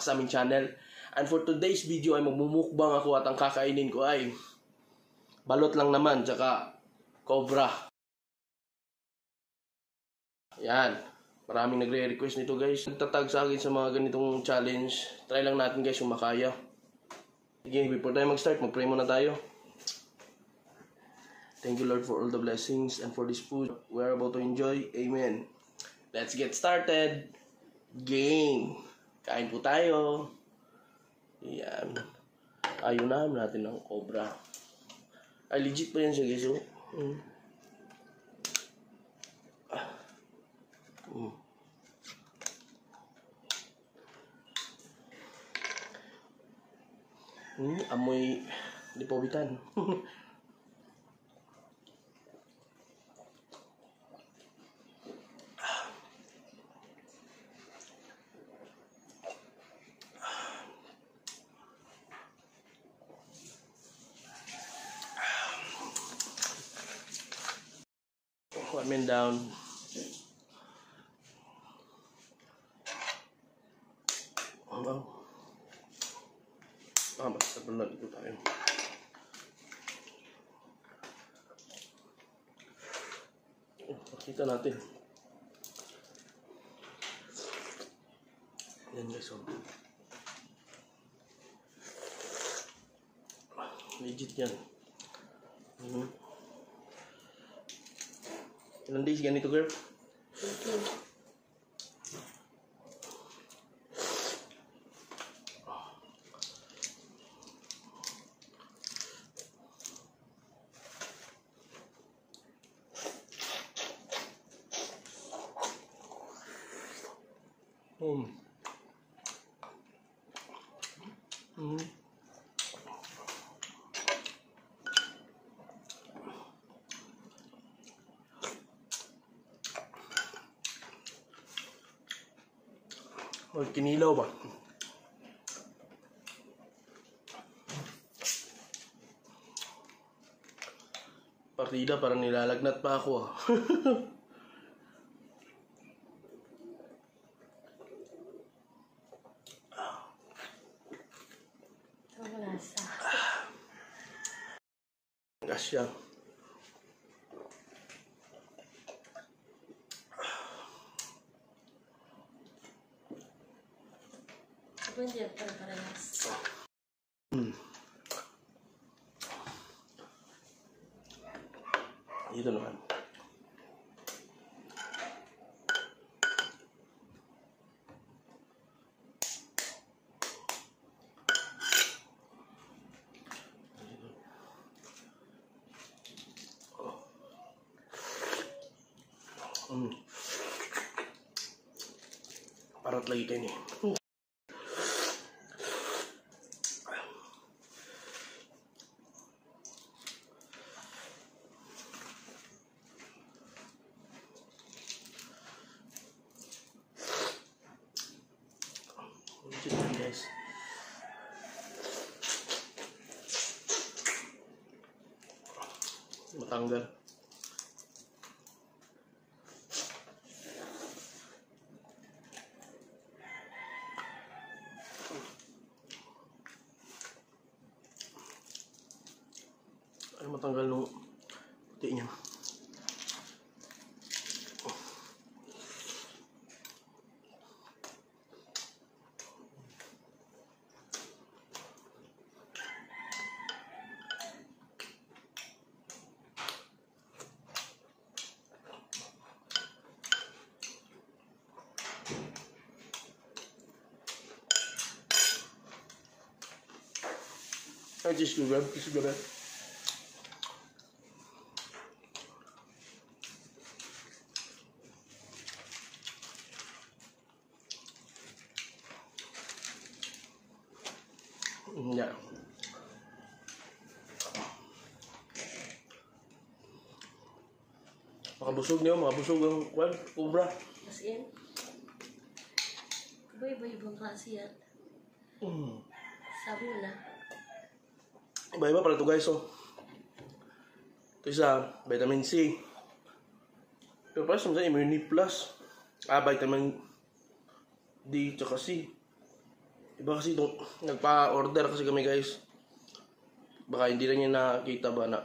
back sa aming channel. And for today's video ay magmumukbang ako at ang kakainin ko ay balot lang naman, tsaka cobra. Yan. Maraming nagre-request nito guys. Nagtatag sa akin sa mga ganitong challenge. Try lang natin guys kung makaya. Sige, before tayo mag-start, mag-pray muna tayo. Thank you Lord for all the blessings and for this food we are about to enjoy. Amen. Let's get started. Game. Kain po tayo. Yan. Ayun na natin ng cobra. Ay, legit pa yan siya guys. Oh. Mm. Ah. Mm. Hmm, amoy lipawitan. One man down. Oh. Ah, basta pala dito tayo. Oh, Pakita natin. Guys. Legit. Mhm. Ilang days ganito, girl? Mm. Mm. O, kinilaw ba? Partida, parang nilalagnat pa ako ah. Ang lasa. Gasya. Ako hindi yan para parehas. Dito naman. Mm. Parat lagi kayo ni. Legit yan, guys. Matanggal. Ay, matanggal nung puti niya. Ay, tissue grab, tissue grab. Yeah. Makabusog niyo, makabusog ang kwan, kubra. As in, iba-iba ibang klase yan. Mm. Sabi mo na. Iba-iba pala ito guys, oh. Ito isa, vitamin C. Pero parang sa Immunity Plus. Ah, vitamin D tsaka C. Iba kasi itong, nagpa-order kasi kami guys. Baka hindi lang niya nakita ba na.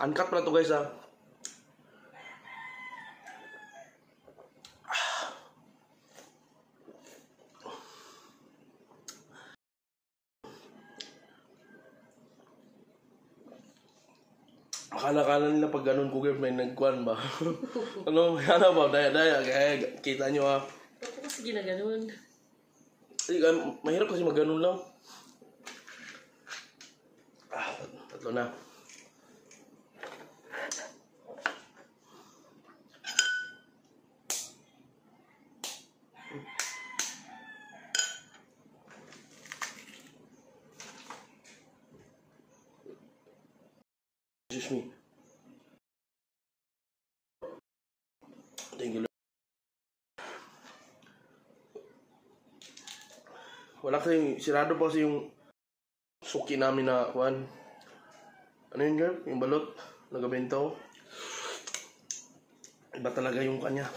Uncut pala to guys ah. Akala-kala nila pag ganun ko guys may nagkuhan ba? ano, ano ba? Daya-daya. Kaya kita nyo ah. Ba't ko kasi ginaganon? Ay, ah, mahirap kasi mag ganun lang. Ah, tatlo na. Excuse me. Thank you. Lord. Wala kasi, sirado pa kasi yung suki namin na kuan. Ano yun girl? Yung balot na gabento. Iba talaga yung kanya.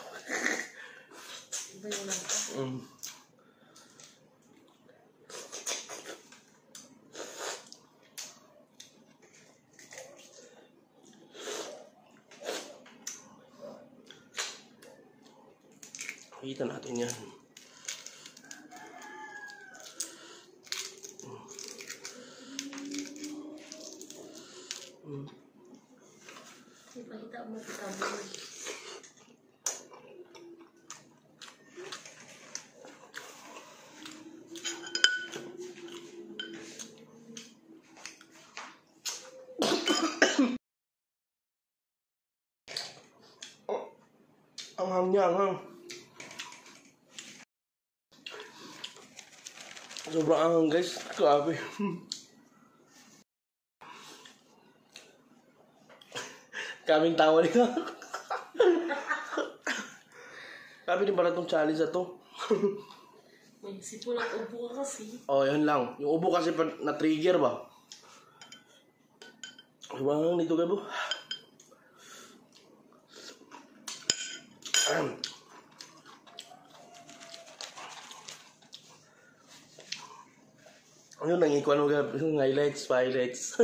Iba yung. Mm. Kita natin yan. Hang niya, ang hang. Sobrang anghang guys. Grabe. Kaming tawa nila. Grabe din pala itong challenge na to. May sipon at upo ka kasi. oh, yun lang. Yung ubo kasi na-trigger ba? Iwan nito kayo. Ano nang ikuan mo yung highlights, highlights.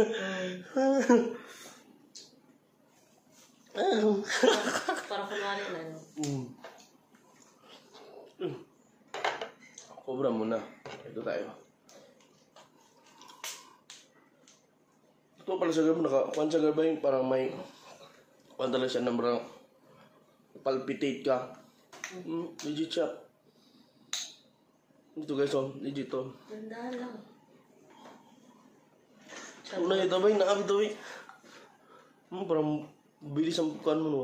Para kunwari na. no? mm. Mm. Cobra muna. Ito tayo. Ito pala sa gabi, naka-kuan sa gabi, parang may kuan talaga siya na parang palpitate ka. Mm, legit siya. Ito guys, oh, legit to. Ganda lang. Una ito ba, nakapit ito? Hmm, parang bilis ang kuan mo no.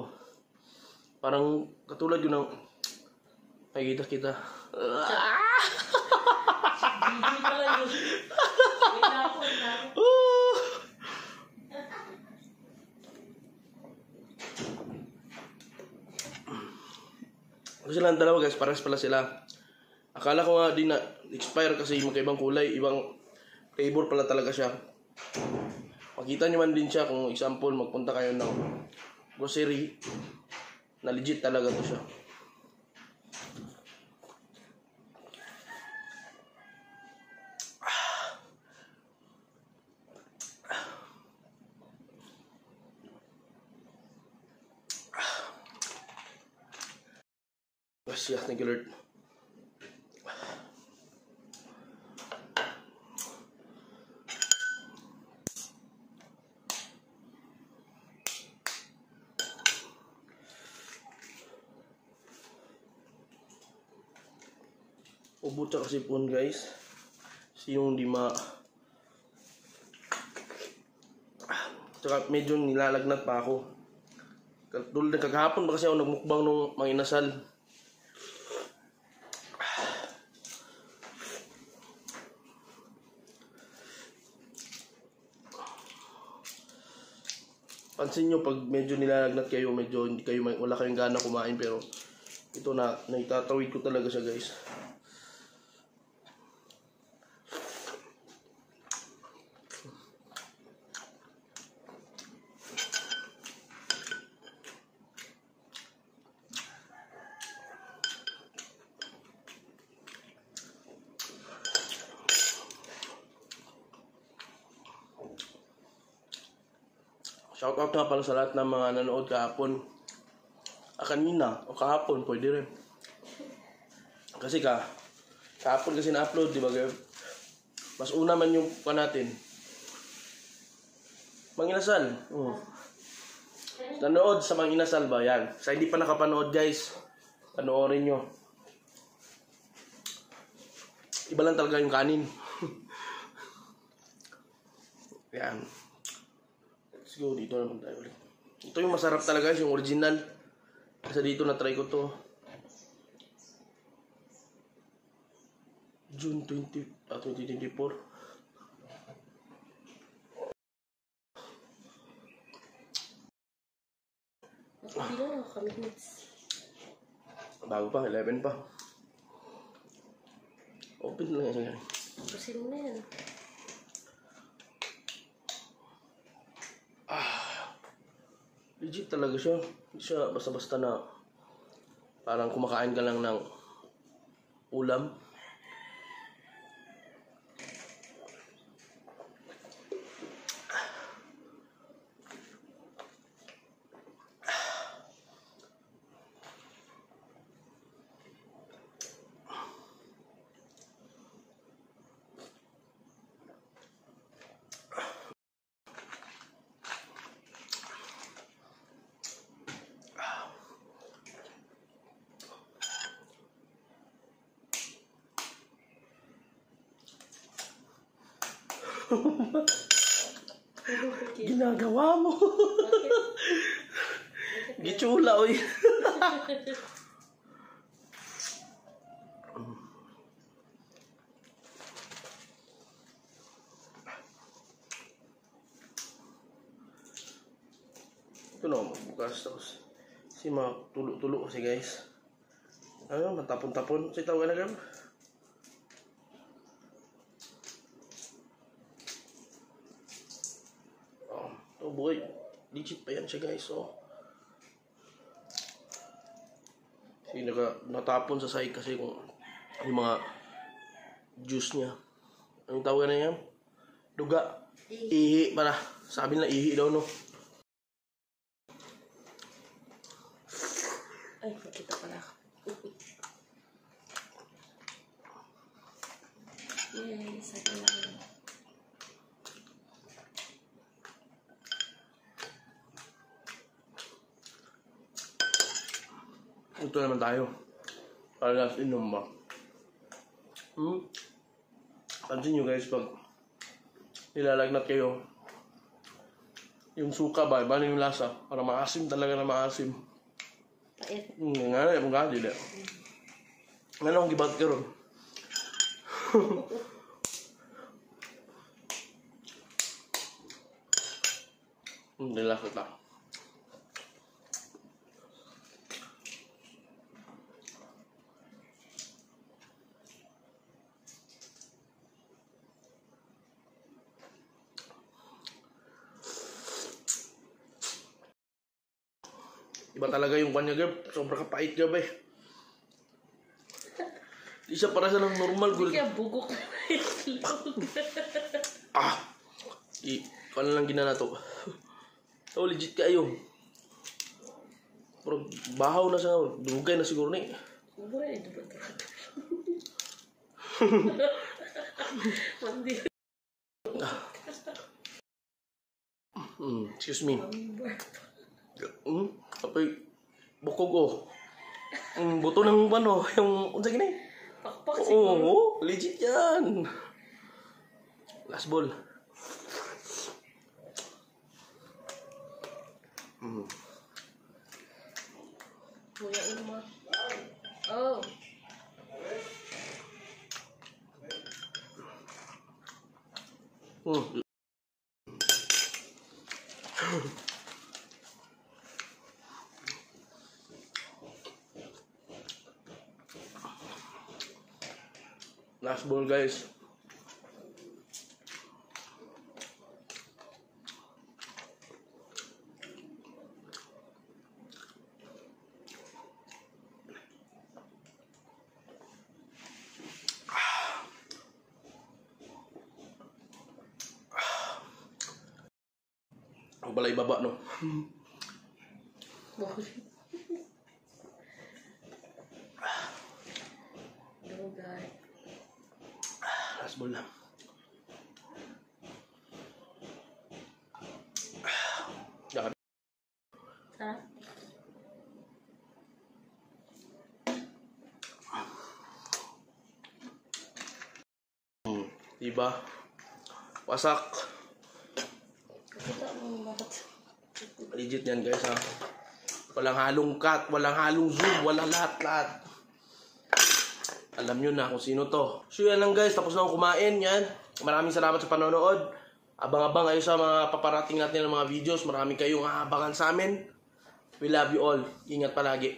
Parang katulad yun ng ay kita ako. Kasi lang dalawa guys, pares pala sila. Akala ko nga di na expire kasi magkaibang kulay, ibang flavor pala talaga siya. Makita nyo man din siya kung example magpunta kayo ng grocery na legit talaga to siya. Yes, yeah, thank you Lord. Ubo tsaka sipon guys. Kasi yung di ma... Tsaka medyo nilalagnat pa ako. Tulad ng kagahapon ba kasi ako nagmukbang nung mga inasal. Pansin nyo pag medyo nilalagnat kayo, medyo hindi kayo wala kayong gana kumain pero ito na naitatawid ko talaga siya guys. Shout out nga pala sa lahat ng mga nanood kahapon. Ah, kanina o kahapon, pwede rin. Kasi ka, kahapon kasi na-upload, di ba, Gab? Mas una man yung pa natin. Manginasal. Oh. Nanood sa Manginasal ba? Yan. Sa hindi pa nakapanood, guys, panoorin nyo. Iba lang talaga yung kanin. Yan. Let's go. Dito naman tayo ulit. Ito yung masarap talaga, yung original. Kasi dito na-try ko to. June 20, ah, 2024. Hindi na ako minutes. Bago pa, 11 pa. Open lang yan. Tapusin mo na yan. Legit talaga siya. Hindi siya basta-basta na parang kumakain ka lang ng ulam. Ginagawa mo. Gitsula, oy. Ito na, magbukas tapos. Si mga tulo-tulo kasi guys. Ano, matapon-tapon. Kasi tawag na gam. Oh, boy. Legit pa yan siya guys, oh. Kasi naka, natapon sa side kasi kung yung mga juice niya. Anong tawag na yan? Duga. Ihi para. Sabi na ihi daw, no? Ay, nakita pala ako. Yay, sabi lang. Ito naman tayo. Para last inom ba? Hmm? Pansin nyo guys, pag nilalagnat kayo, yung suka ba, iba na yung lasa. Para maasim talaga na maasim. Pait. Hmm, nga na, yung nga, dili. Ano ang gibat ka ron? Hindi lasa ta. Iba talaga yung kanya, Gab. Sobra kapait, Gab, eh. Di siya para sa ng normal, Gul. Kaya bugok na itlog. Ah! I, paano lang ginana to? Oh, legit kayo. Pero bahaw na siya. Dugay na siguro ni. Ubura na ba Mandi. Hmm, excuse me. Hmm, apay, bukog oh. Hmm, buto ng ano, yung, unsa gini? Pakpak Oo, siguro. oh, legit yan. Last ball. Hmm. Kuya Uma. Oh. Hmm. guys. balai babak no. Hmm. Diba? Wasak. Legit yan guys ha. Walang halong cut, walang halong zoom, walang lahat-lahat. Alam nyo na kung sino to. So yan lang guys, tapos na akong kumain yan. Maraming salamat sa panonood. Abang-abang kayo sa mga paparating natin ng mga videos. Maraming kayong aabangan sa amin. We love you all. Ingat palagi.